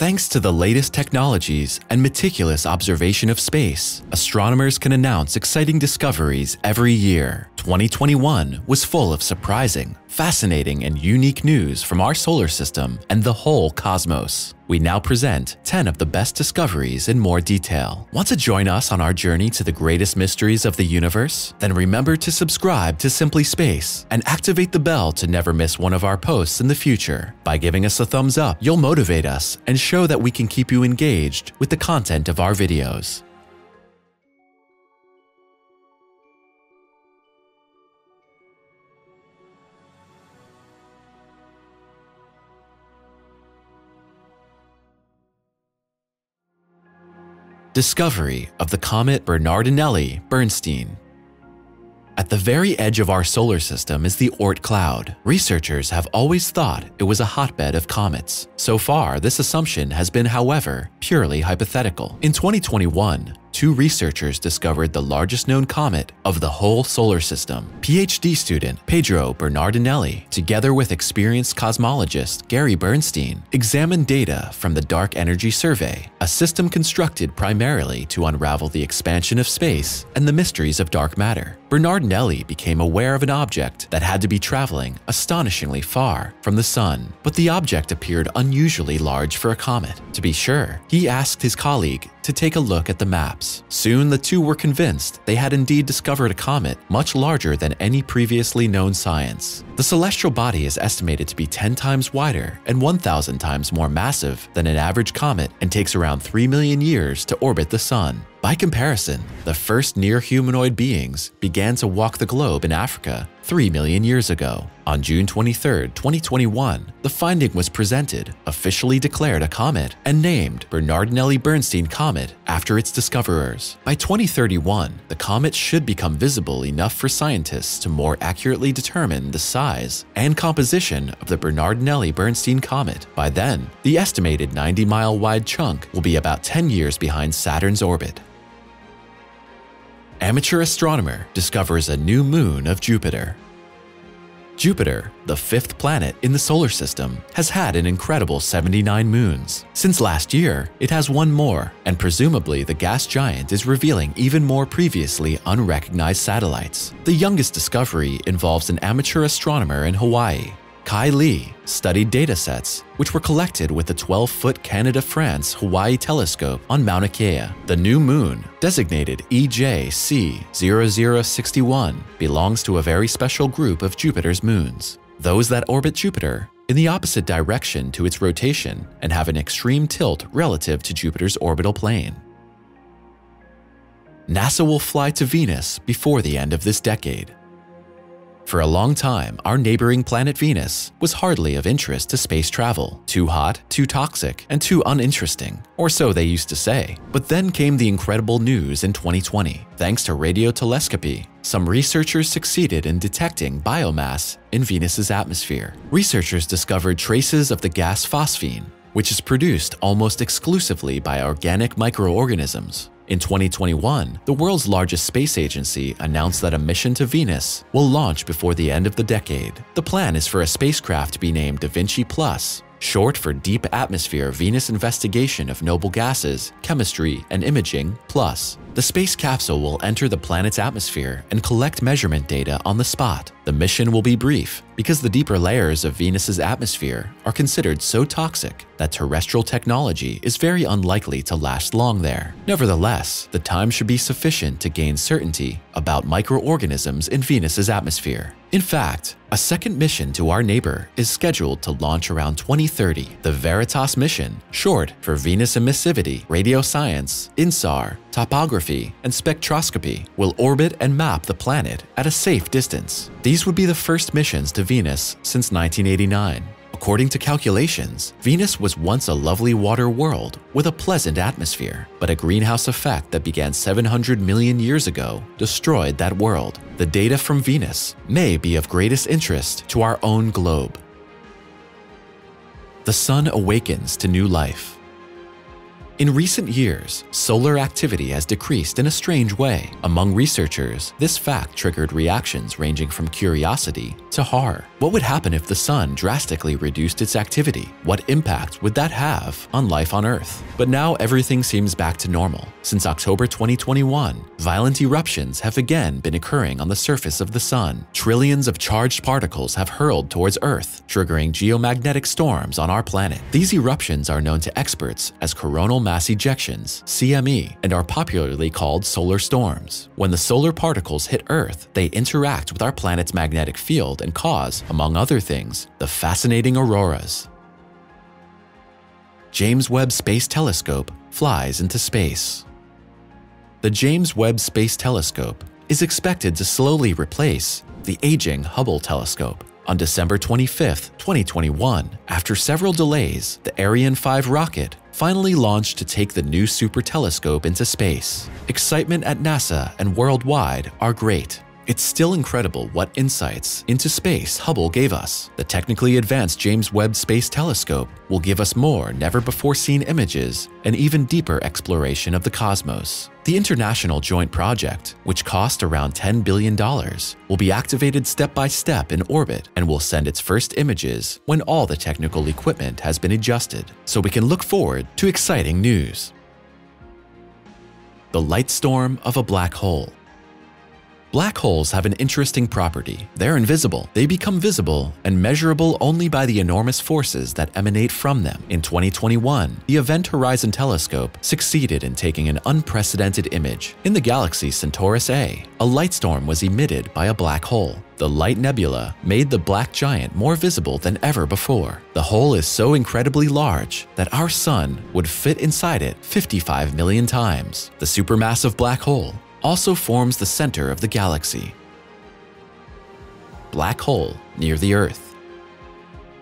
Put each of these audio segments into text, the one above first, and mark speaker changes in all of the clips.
Speaker 1: Thanks to the latest technologies and meticulous observation of space, astronomers can announce exciting discoveries every year. 2021 was full of surprising, fascinating, and unique news from our solar system and the whole cosmos. We now present 10 of the best discoveries in more detail. Want to join us on our journey to the greatest mysteries of the universe? Then remember to subscribe to Simply Space and activate the bell to never miss one of our posts in the future. By giving us a thumbs up, you'll motivate us and show that we can keep you engaged with the content of our videos. Discovery of the comet Bernardinelli-Bernstein at the very edge of our solar system is the Oort cloud. Researchers have always thought it was a hotbed of comets. So far, this assumption has been, however, purely hypothetical. In 2021, two researchers discovered the largest known comet of the whole solar system. PhD student Pedro Bernardinelli, together with experienced cosmologist Gary Bernstein, examined data from the Dark Energy Survey, a system constructed primarily to unravel the expansion of space and the mysteries of dark matter. Bernardinelli became aware of an object that had to be traveling astonishingly far from the Sun, but the object appeared unusually large for a comet. To be sure, he asked his colleague to take a look at the maps. Soon the two were convinced they had indeed discovered a comet much larger than any previously known science. The celestial body is estimated to be 10 times wider and 1,000 times more massive than an average comet and takes around 3 million years to orbit the Sun. By comparison, the first near-humanoid beings began to walk the globe in Africa 3 million years ago. On June 23, 2021, the finding was presented, officially declared a comet, and named Bernardinelli-Bernstein Comet after its discoverers. By 2031, the comet should become visible enough for scientists to more accurately determine the size and composition of the Bernardinelli-Bernstein Comet. By then, the estimated 90-mile wide chunk will be about 10 years behind Saturn's orbit amateur astronomer discovers a new moon of Jupiter. Jupiter, the fifth planet in the solar system, has had an incredible 79 moons. Since last year, it has one more, and presumably the gas giant is revealing even more previously unrecognized satellites. The youngest discovery involves an amateur astronomer in Hawaii Kai Ly studied datasets which were collected with the 12-foot Canada-France Hawaii telescope on Mauna Kea. The new moon, designated EJC0061, belongs to a very special group of Jupiter's moons, those that orbit Jupiter in the opposite direction to its rotation and have an extreme tilt relative to Jupiter's orbital plane. NASA will fly to Venus before the end of this decade. For a long time, our neighboring planet Venus was hardly of interest to space travel. Too hot, too toxic, and too uninteresting, or so they used to say. But then came the incredible news in 2020. Thanks to radiotelescopy, some researchers succeeded in detecting biomass in Venus's atmosphere. Researchers discovered traces of the gas phosphine, which is produced almost exclusively by organic microorganisms. In 2021, the world's largest space agency announced that a mission to Venus will launch before the end of the decade. The plan is for a spacecraft to be named Da Vinci Plus, short for Deep Atmosphere Venus Investigation of Noble Gases, Chemistry, and Imaging Plus. The space capsule will enter the planet's atmosphere and collect measurement data on the spot. The mission will be brief because the deeper layers of Venus's atmosphere are considered so toxic that terrestrial technology is very unlikely to last long there. Nevertheless, the time should be sufficient to gain certainty about microorganisms in Venus's atmosphere. In fact, a second mission to our neighbor is scheduled to launch around 2030. The Veritas mission, short for Venus Emissivity, Radio Science, INSAR, topography, and spectroscopy will orbit and map the planet at a safe distance. These would be the first missions to Venus since 1989. According to calculations, Venus was once a lovely water world with a pleasant atmosphere, but a greenhouse effect that began 700 million years ago destroyed that world. The data from Venus may be of greatest interest to our own globe. The Sun awakens to new life. In recent years, solar activity has decreased in a strange way. Among researchers, this fact triggered reactions ranging from curiosity to horror. What would happen if the sun drastically reduced its activity? What impact would that have on life on Earth? But now everything seems back to normal. Since October 2021, violent eruptions have again been occurring on the surface of the sun. Trillions of charged particles have hurled towards Earth, triggering geomagnetic storms on our planet. These eruptions are known to experts as coronal mass ejections, CME, and are popularly called solar storms. When the solar particles hit Earth, they interact with our planet's magnetic field and cause, among other things, the fascinating auroras. James Webb Space Telescope flies into space. The James Webb Space Telescope is expected to slowly replace the aging Hubble telescope. On December 25, 2021, after several delays, the Ariane 5 rocket finally launched to take the new super telescope into space. Excitement at NASA and worldwide are great. It's still incredible what insights into space Hubble gave us. The technically advanced James Webb Space Telescope will give us more never-before-seen images and even deeper exploration of the cosmos. The International Joint Project, which cost around $10 billion, will be activated step by step in orbit and will send its first images when all the technical equipment has been adjusted, so we can look forward to exciting news. The light storm of a black hole. Black holes have an interesting property. They're invisible. They become visible and measurable only by the enormous forces that emanate from them. In 2021, the Event Horizon Telescope succeeded in taking an unprecedented image. In the galaxy Centaurus A, a light storm was emitted by a black hole. The light nebula made the black giant more visible than ever before. The hole is so incredibly large that our sun would fit inside it 55 million times. The supermassive black hole also forms the center of the galaxy. Black hole near the Earth.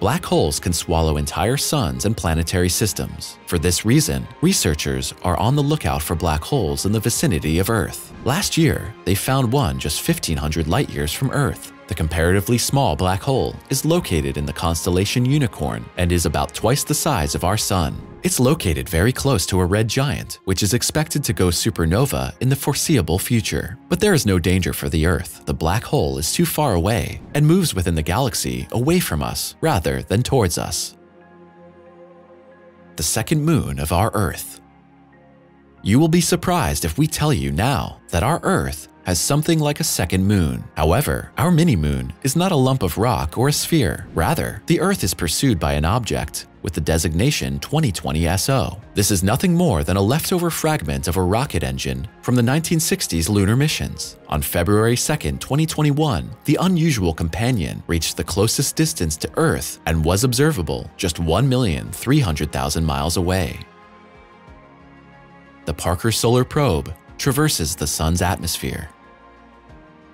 Speaker 1: Black holes can swallow entire suns and planetary systems. For this reason, researchers are on the lookout for black holes in the vicinity of Earth. Last year, they found one just 1500 light years from Earth. The comparatively small black hole is located in the constellation Unicorn and is about twice the size of our Sun. It's located very close to a red giant, which is expected to go supernova in the foreseeable future. But there is no danger for the Earth. The black hole is too far away and moves within the galaxy away from us rather than towards us. The second moon of our Earth. You will be surprised if we tell you now that our Earth has something like a second moon. However, our mini-moon is not a lump of rock or a sphere. Rather, the Earth is pursued by an object with the designation 2020 SO. This is nothing more than a leftover fragment of a rocket engine from the 1960s lunar missions. On February 2, 2021, the unusual companion reached the closest distance to Earth and was observable just 1,300,000 miles away. The Parker Solar Probe traverses the Sun's atmosphere.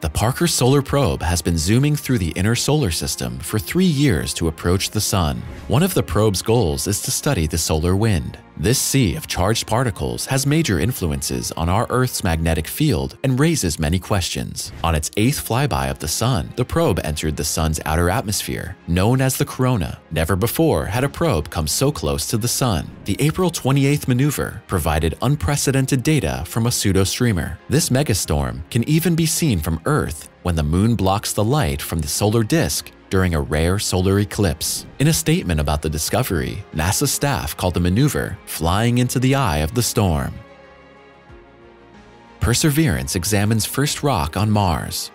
Speaker 1: The Parker Solar Probe has been zooming through the inner solar system for three years to approach the Sun. One of the probe's goals is to study the solar wind. This sea of charged particles has major influences on our Earth's magnetic field and raises many questions. On its eighth flyby of the Sun, the probe entered the Sun's outer atmosphere, known as the corona. Never before had a probe come so close to the Sun. The April 28th maneuver provided unprecedented data from a pseudo-streamer. This megastorm can even be seen from Earth when the moon blocks the light from the solar disk during a rare solar eclipse. In a statement about the discovery, NASA staff called the maneuver flying into the eye of the storm. Perseverance examines first rock on Mars.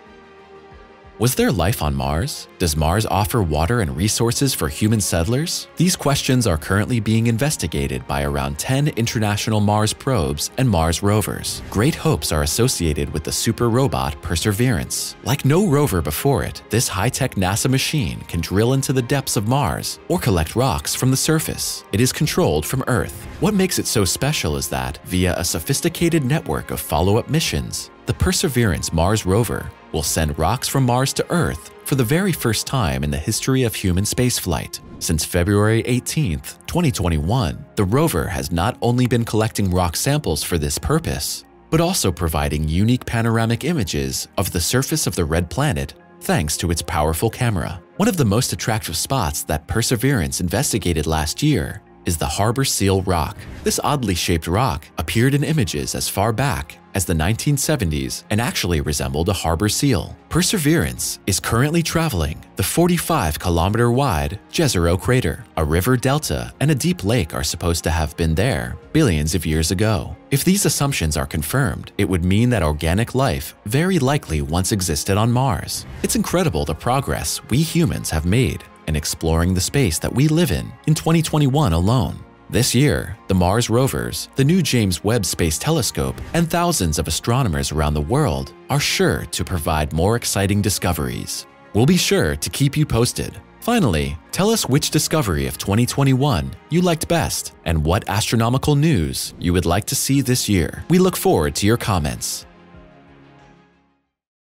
Speaker 1: Was there life on Mars? Does Mars offer water and resources for human settlers? These questions are currently being investigated by around 10 international Mars probes and Mars rovers. Great hopes are associated with the super robot Perseverance. Like no rover before it, this high-tech NASA machine can drill into the depths of Mars or collect rocks from the surface. It is controlled from Earth. What makes it so special is that, via a sophisticated network of follow-up missions, the Perseverance Mars rover will send rocks from Mars to Earth for the very first time in the history of human spaceflight. Since February 18, 2021, the rover has not only been collecting rock samples for this purpose, but also providing unique panoramic images of the surface of the red planet thanks to its powerful camera. One of the most attractive spots that Perseverance investigated last year is the Harbor Seal Rock. This oddly shaped rock appeared in images as far back as the 1970s and actually resembled a harbor seal. Perseverance is currently traveling the 45 kilometer wide Jezero crater. A river delta and a deep lake are supposed to have been there billions of years ago. If these assumptions are confirmed, it would mean that organic life very likely once existed on Mars. It's incredible the progress we humans have made in exploring the space that we live in in 2021 alone. This year, the Mars rovers, the new James Webb Space Telescope, and thousands of astronomers around the world are sure to provide more exciting discoveries. We'll be sure to keep you posted. Finally, tell us which discovery of 2021 you liked best and what astronomical news you would like to see this year. We look forward to your comments.